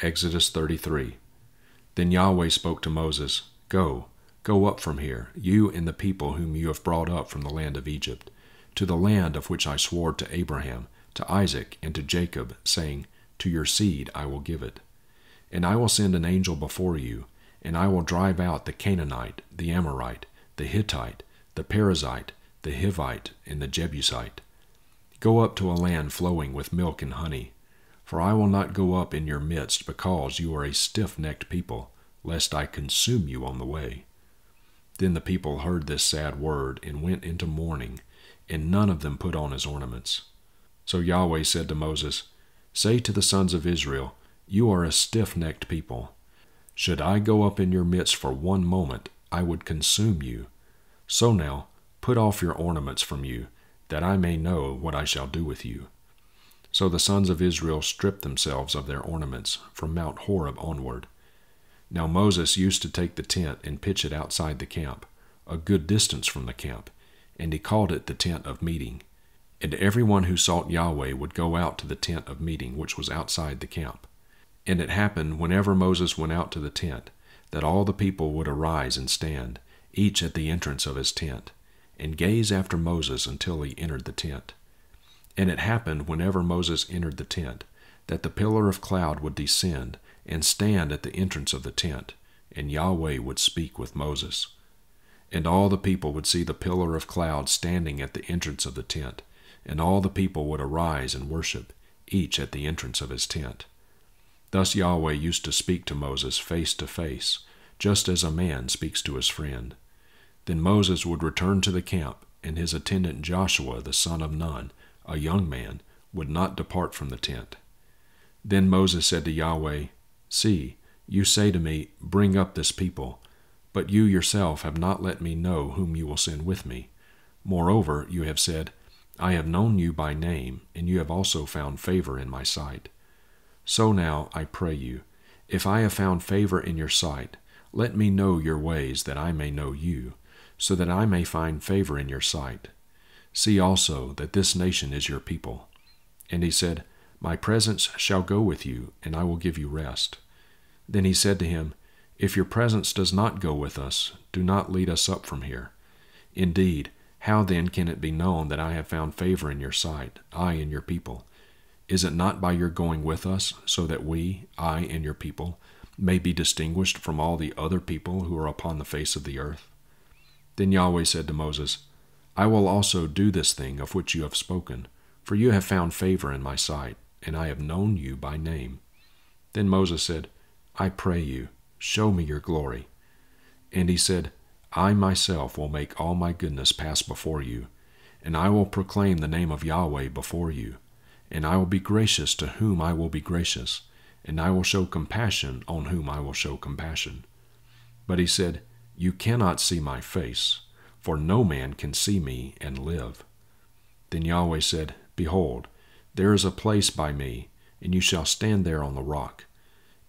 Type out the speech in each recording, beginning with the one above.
Exodus 33. Then Yahweh spoke to Moses, Go, go up from here, you and the people whom you have brought up from the land of Egypt, to the land of which I swore to Abraham, to Isaac, and to Jacob, saying, To your seed I will give it. And I will send an angel before you, and I will drive out the Canaanite, the Amorite, the Hittite, the Perizzite, the Hivite, and the Jebusite. Go up to a land flowing with milk and honey for I will not go up in your midst because you are a stiff necked people, lest I consume you on the way. Then the people heard this sad word and went into mourning, and none of them put on his ornaments. So Yahweh said to Moses, Say to the sons of Israel, You are a stiff necked people. Should I go up in your midst for one moment, I would consume you. So now, put off your ornaments from you, that I may know what I shall do with you. So the sons of Israel stripped themselves of their ornaments from Mount Horeb onward. Now Moses used to take the tent and pitch it outside the camp, a good distance from the camp, and he called it the tent of meeting. And everyone who sought Yahweh would go out to the tent of meeting which was outside the camp. And it happened whenever Moses went out to the tent, that all the people would arise and stand, each at the entrance of his tent, and gaze after Moses until he entered the tent. And it happened whenever Moses entered the tent, that the pillar of cloud would descend and stand at the entrance of the tent, and Yahweh would speak with Moses. And all the people would see the pillar of cloud standing at the entrance of the tent, and all the people would arise and worship, each at the entrance of his tent. Thus Yahweh used to speak to Moses face to face, just as a man speaks to his friend. Then Moses would return to the camp, and his attendant Joshua the son of Nun a young man, would not depart from the tent. Then Moses said to Yahweh, See, you say to me, Bring up this people, but you yourself have not let me know whom you will send with me. Moreover, you have said, I have known you by name, and you have also found favor in my sight. So now, I pray you, if I have found favor in your sight, let me know your ways that I may know you, so that I may find favor in your sight. See also that this nation is your people. And he said, My presence shall go with you, and I will give you rest. Then he said to him, If your presence does not go with us, do not lead us up from here. Indeed, how then can it be known that I have found favor in your sight, I and your people? Is it not by your going with us, so that we, I and your people, may be distinguished from all the other people who are upon the face of the earth? Then Yahweh said to Moses, I will also do this thing of which you have spoken, for you have found favor in my sight, and I have known you by name. Then Moses said, I pray you, show me your glory. And he said, I myself will make all my goodness pass before you, and I will proclaim the name of Yahweh before you, and I will be gracious to whom I will be gracious, and I will show compassion on whom I will show compassion. But he said, You cannot see my face for no man can see me and live. Then Yahweh said, Behold, there is a place by me, and you shall stand there on the rock.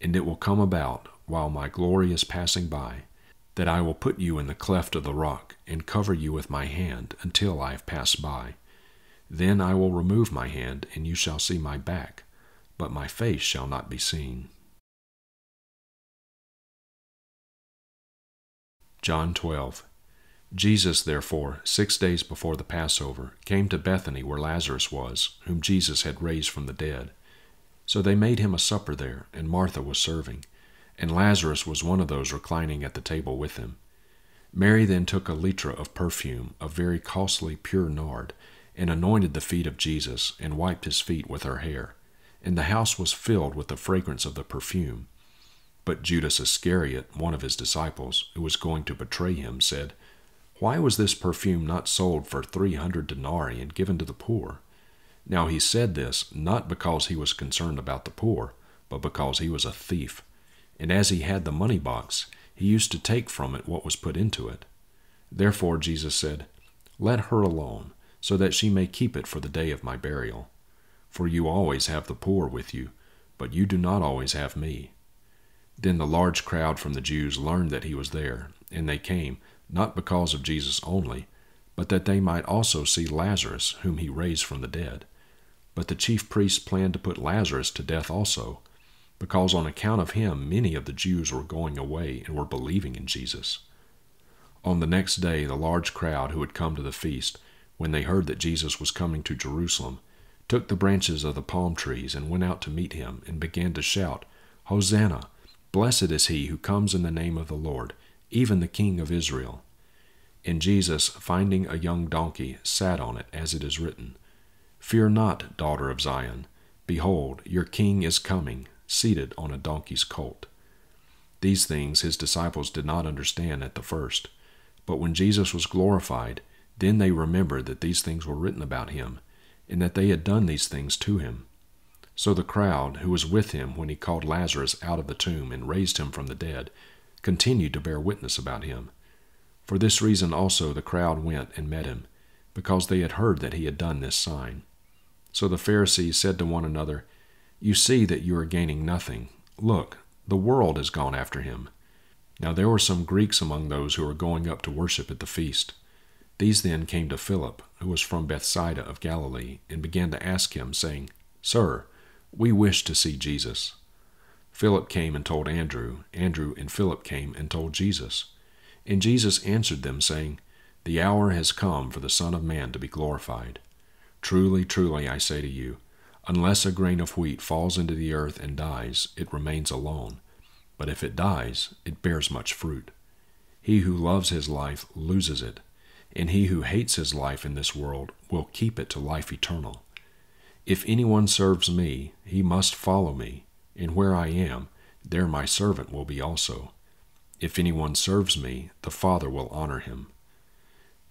And it will come about, while my glory is passing by, that I will put you in the cleft of the rock, and cover you with my hand until I have passed by. Then I will remove my hand, and you shall see my back, but my face shall not be seen. John 12. Jesus, therefore, six days before the Passover, came to Bethany where Lazarus was, whom Jesus had raised from the dead. So they made him a supper there, and Martha was serving, and Lazarus was one of those reclining at the table with him. Mary then took a litra of perfume, of very costly pure nard, and anointed the feet of Jesus, and wiped his feet with her hair. And the house was filled with the fragrance of the perfume. But Judas Iscariot, one of his disciples, who was going to betray him, said, why was this perfume not sold for three hundred denarii and given to the poor? Now he said this not because he was concerned about the poor, but because he was a thief. And as he had the money box, he used to take from it what was put into it. Therefore Jesus said, Let her alone, so that she may keep it for the day of my burial. For you always have the poor with you, but you do not always have me. Then the large crowd from the Jews learned that he was there, and they came not because of Jesus only, but that they might also see Lazarus, whom he raised from the dead. But the chief priests planned to put Lazarus to death also, because on account of him many of the Jews were going away and were believing in Jesus. On the next day, the large crowd who had come to the feast, when they heard that Jesus was coming to Jerusalem, took the branches of the palm trees and went out to meet him and began to shout, Hosanna! Blessed is he who comes in the name of the Lord, even the King of Israel. And Jesus, finding a young donkey, sat on it, as it is written, Fear not, daughter of Zion. Behold, your king is coming, seated on a donkey's colt. These things his disciples did not understand at the first. But when Jesus was glorified, then they remembered that these things were written about him, and that they had done these things to him. So the crowd, who was with him when he called Lazarus out of the tomb and raised him from the dead, continued to bear witness about him. For this reason also the crowd went and met him, because they had heard that he had done this sign. So the Pharisees said to one another, You see that you are gaining nothing. Look, the world has gone after him. Now there were some Greeks among those who were going up to worship at the feast. These then came to Philip, who was from Bethsaida of Galilee, and began to ask him, saying, Sir, we wish to see Jesus. Philip came and told Andrew. Andrew and Philip came and told Jesus. And Jesus answered them, saying, The hour has come for the Son of Man to be glorified. Truly, truly, I say to you, unless a grain of wheat falls into the earth and dies, it remains alone. But if it dies, it bears much fruit. He who loves his life loses it and he who hates his life in this world will keep it to life eternal. If anyone serves me, he must follow me, and where I am, there my servant will be also. If anyone serves me, the Father will honor him.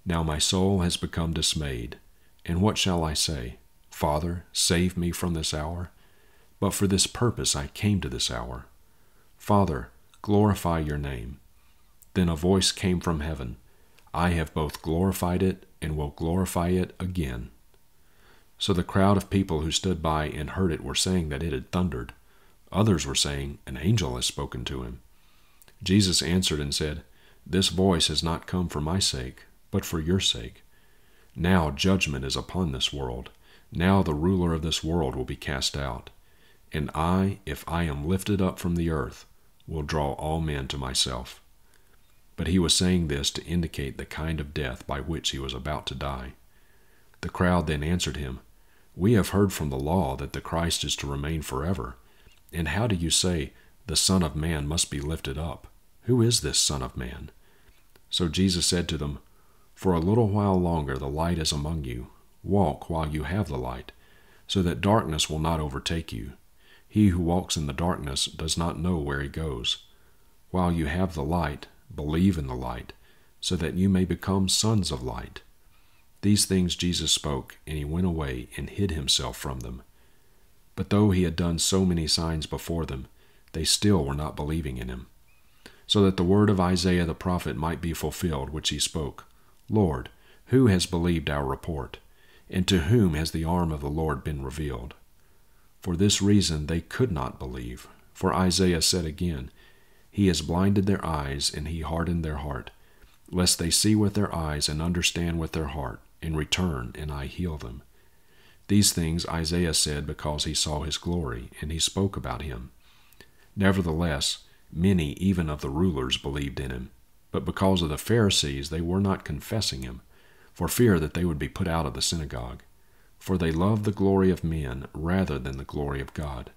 Now my soul has become dismayed, and what shall I say? Father, save me from this hour? But for this purpose I came to this hour. Father, glorify your name. Then a voice came from heaven. I have both glorified it and will glorify it again. So the crowd of people who stood by and heard it were saying that it had thundered. Others were saying, An angel has spoken to him. Jesus answered and said, This voice has not come for my sake, but for your sake. Now judgment is upon this world. Now the ruler of this world will be cast out. And I, if I am lifted up from the earth, will draw all men to myself. But he was saying this to indicate the kind of death by which he was about to die. The crowd then answered him, We have heard from the law that the Christ is to remain forever. And how do you say, The Son of Man must be lifted up? Who is this Son of Man? So Jesus said to them, For a little while longer the light is among you. Walk while you have the light, so that darkness will not overtake you. He who walks in the darkness does not know where he goes. While you have the light, believe in the light, so that you may become sons of light. These things Jesus spoke, and he went away and hid himself from them. But though he had done so many signs before them, they still were not believing in him. So that the word of Isaiah the prophet might be fulfilled, which he spoke Lord, who has believed our report? And to whom has the arm of the Lord been revealed? For this reason they could not believe. For Isaiah said again, he has blinded their eyes, and he hardened their heart, lest they see with their eyes and understand with their heart, and return, and I heal them. These things Isaiah said because he saw his glory, and he spoke about him. Nevertheless, many even of the rulers believed in him, but because of the Pharisees they were not confessing him, for fear that they would be put out of the synagogue. For they loved the glory of men rather than the glory of God.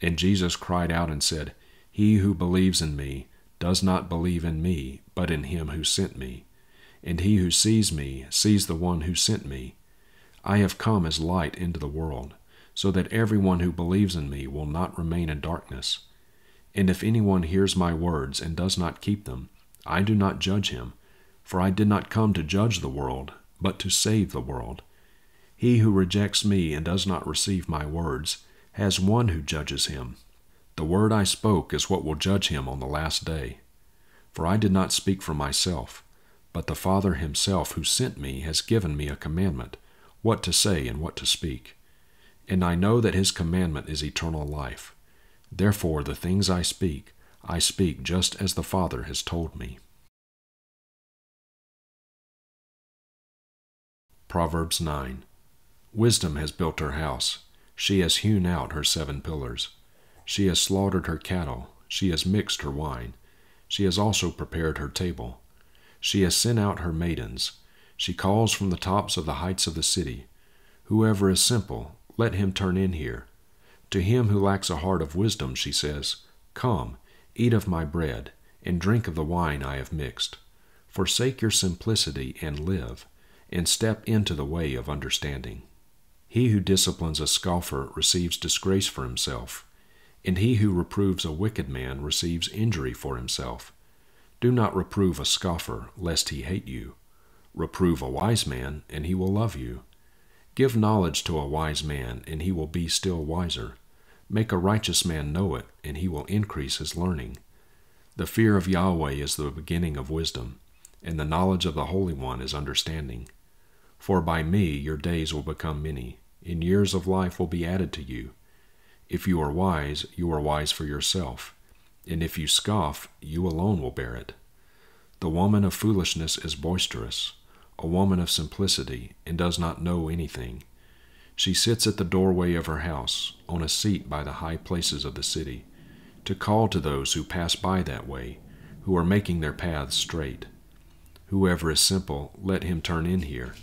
And Jesus cried out and said, he who believes in me does not believe in me, but in him who sent me. And he who sees me sees the one who sent me. I have come as light into the world, so that everyone who believes in me will not remain in darkness. And if anyone hears my words and does not keep them, I do not judge him, for I did not come to judge the world, but to save the world. He who rejects me and does not receive my words has one who judges him. The word I spoke is what will judge him on the last day. For I did not speak for myself, but the Father himself who sent me has given me a commandment, what to say and what to speak. And I know that his commandment is eternal life. Therefore, the things I speak, I speak just as the Father has told me. Proverbs 9 Wisdom has built her house, she has hewn out her seven pillars. She has slaughtered her cattle, she has mixed her wine, she has also prepared her table. She has sent out her maidens. She calls from the tops of the heights of the city. Whoever is simple, let him turn in here. To him who lacks a heart of wisdom, she says, Come, eat of my bread, and drink of the wine I have mixed. Forsake your simplicity and live, and step into the way of understanding. He who disciplines a scoffer receives disgrace for himself, and he who reproves a wicked man receives injury for himself. Do not reprove a scoffer, lest he hate you. Reprove a wise man, and he will love you. Give knowledge to a wise man, and he will be still wiser. Make a righteous man know it, and he will increase his learning. The fear of Yahweh is the beginning of wisdom, and the knowledge of the Holy One is understanding. For by me your days will become many, and years of life will be added to you. If you are wise, you are wise for yourself and if you scoff, you alone will bear it. The woman of foolishness is boisterous, a woman of simplicity, and does not know anything. She sits at the doorway of her house, on a seat by the high places of the city, to call to those who pass by that way, who are making their paths straight. Whoever is simple, let him turn in here.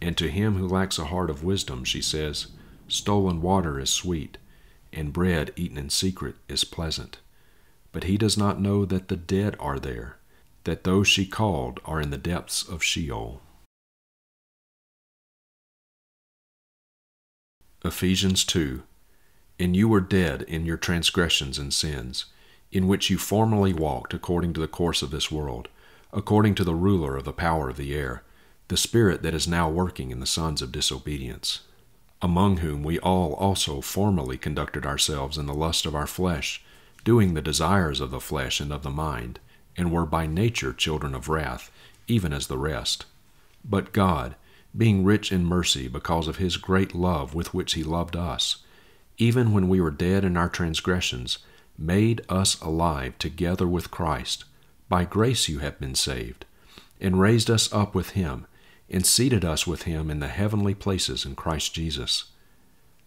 And to him who lacks a heart of wisdom, she says, Stolen water is sweet, and bread eaten in secret is pleasant. But he does not know that the dead are there, that those she called are in the depths of Sheol. Ephesians 2 And you were dead in your transgressions and sins, in which you formerly walked according to the course of this world, according to the ruler of the power of the air, the spirit that is now working in the sons of disobedience, among whom we all also formerly conducted ourselves in the lust of our flesh doing the desires of the flesh and of the mind, and were by nature children of wrath, even as the rest. But God, being rich in mercy because of his great love with which he loved us, even when we were dead in our transgressions, made us alive together with Christ. By grace you have been saved, and raised us up with him, and seated us with him in the heavenly places in Christ Jesus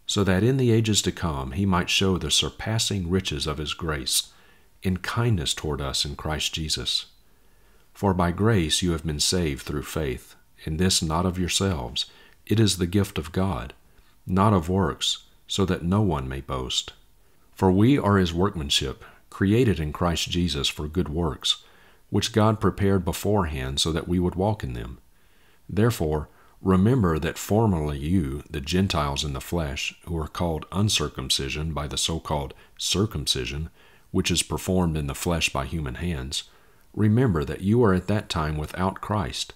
so that in the ages to come he might show the surpassing riches of his grace in kindness toward us in Christ Jesus. For by grace you have been saved through faith, and this not of yourselves, it is the gift of God, not of works, so that no one may boast. For we are his workmanship, created in Christ Jesus for good works, which God prepared beforehand so that we would walk in them. Therefore, Remember that formerly you, the Gentiles in the flesh, who are called uncircumcision by the so called circumcision, which is performed in the flesh by human hands, remember that you are at that time without Christ,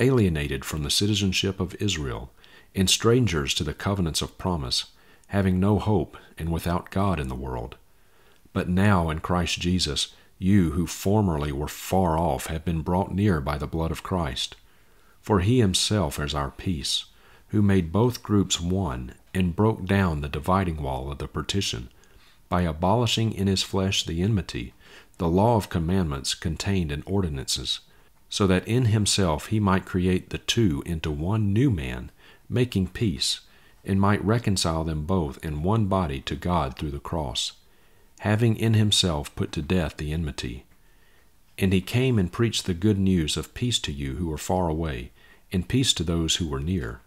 alienated from the citizenship of Israel, and strangers to the covenants of promise, having no hope and without God in the world. But now in Christ Jesus, you who formerly were far off have been brought near by the blood of Christ. For he himself is our peace, who made both groups one and broke down the dividing wall of the partition, by abolishing in his flesh the enmity, the law of commandments contained in ordinances, so that in himself he might create the two into one new man, making peace, and might reconcile them both in one body to God through the cross, having in himself put to death the enmity and he came and preached the good news of peace to you who were far away, and peace to those who were near.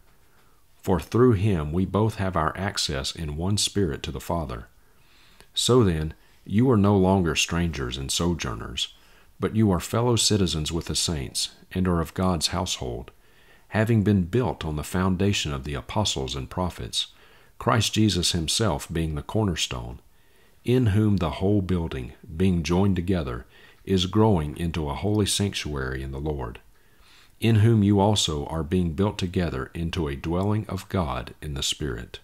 For through him we both have our access in one Spirit to the Father. So then, you are no longer strangers and sojourners, but you are fellow citizens with the saints, and are of God's household, having been built on the foundation of the apostles and prophets, Christ Jesus himself being the cornerstone, in whom the whole building, being joined together, is growing into a holy sanctuary in the Lord, in whom you also are being built together into a dwelling of God in the Spirit.